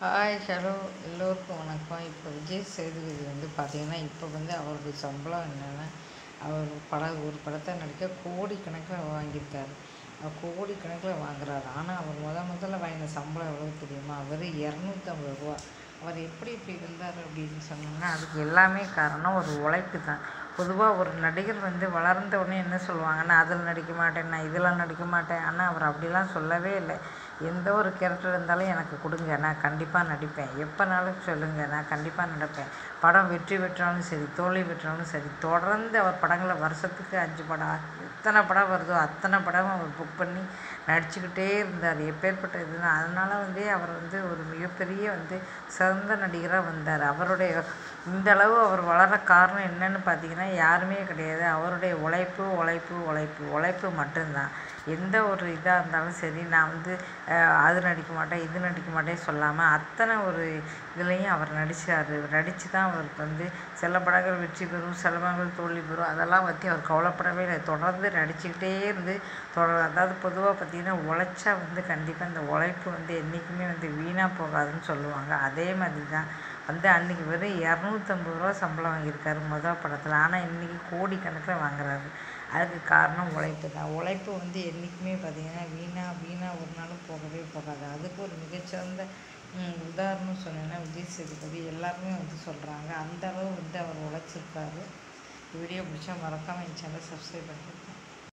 Hi hello எல்லோருக்கும் வணக்கம். இப்போ விஜய் சேதுபதி வந்து பார்த்தீங்கன்னா இப்போ வந்து அவருடைய சம்பளம் என்னென்னா? அவர் படம் ஒரு படத்தை நடிக்க கோடிக்கணக்கில் வாங்கியிருக்காரு. அவர் கோடிக்கணக்கில் வாங்குறாரு. ஆனால் அவர் முத முதல்ல வாங்கின சம்பளம் எவ்வளோ தெரியுமா? அவர் இரநூத்தம்பது ரூபா. அவர் எப்படி இப்படி இருந்தார் அப்படின்னு சொன்னோம்னா அதுக்கு எல்லாமே காரணம் ஒரு உழைப்பு தான். பொதுவாக ஒரு நடிகர் வந்து வளர்ந்த உடனே என்ன சொல்லுவாங்கன்னா அதில் நடிக்க மாட்டேன் நான் இதில் நடிக்க மாட்டேன். ஆனால் அவர் அப்படிலாம் சொல்லவே இல்லை. எந்த ஒரு கேரக்டர் இருந்தாலும் எனக்கு கொடுங்க நான் கண்டிப்பாக நடிப்பேன். எப்போனாலும் சொல்லுங்கள் நான் கண்டிப்பாக நடிப்பேன். படம் வெற்றி பெற்றாலும் சரி தோல்வி பெற்றாலும் சரி தொடர்ந்து அவர் படங்களை வருஷத்துக்கு அஞ்சு படம் எத்தனை படம் வருதோ அத்தனை படம் அவர் புக் பண்ணி நடிச்சுக்கிட்டே இருந்தார். எப்பேற்பட்ட இதுனா அதனால் வந்து அவர் வந்து ஒரு மிகப்பெரிய வந்து சிறந்த நடிகராக வந்தார். அவருடைய இந்த அளவு அவர் வளர காரணம் என்னன்னு பார்த்தீங்கன்னா யாருமே கிடையாது. அவருடைய உழைப்பு உழைப்பு உழைப்பு உழைப்பு மட்டும்தான். எந்த ஒரு இதாக இருந்தாலும் சரி நான் வந்து அது நடிக்க மாட்டேன் இது நடிக்க மாட்டேன் சொல்லாமல் அத்தனை ஒரு இதுலேயும் அவர் நடித்தார் நடித்து தான் அவருக்கு வந்து சில படங்கள் வெற்றி பெறும் சில படங்கள் தோல்வி பெறும் அதெல்லாம் பற்றி அவர் கவலைப்படவே இல்லை. தொடர்ந்து நடிச்சுக்கிட்டே இருந்து தொடர் அதாவது பொதுவாக பார்த்திங்கன்னா உழைச்சா வந்து கண்டிப்பாக இந்த உழைப்பு வந்து என்றைக்குமே வந்து வீணாக போகாதுன்னு சொல்லுவாங்க. அதே மாதிரி தான் வந்து அன்றைக்கி வெறும் இரநூத்தம்பது ரூபா சம்பளம் வாங்கியிருக்காரு மொதல் படத்தில். ஆனால் இன்றைக்கி கோடிக்கணக்கில் வாங்குறாரு. அதுக்கு காரணம் உழைப்பு தான். உழைப்பு வந்து என்றைக்குமே பார்த்திங்கன்னா வீணாக வீணாக ஒரு நாளும் போகவே போகாது. அதுக்கு ஒரு மிகச்சிறந்த உதாரணம் சொன்னேன்னா விஜய் சேதுபதி எல்லாருமே வந்து சொல்கிறாங்க அந்த அளவு வந்து அவர் உழைச்சிருக்காரு. வீடியோ பிடிச்சா மறக்காமல் என் சேனல் சப்ஸ்கிரைப் பண்ணிருக்கேன்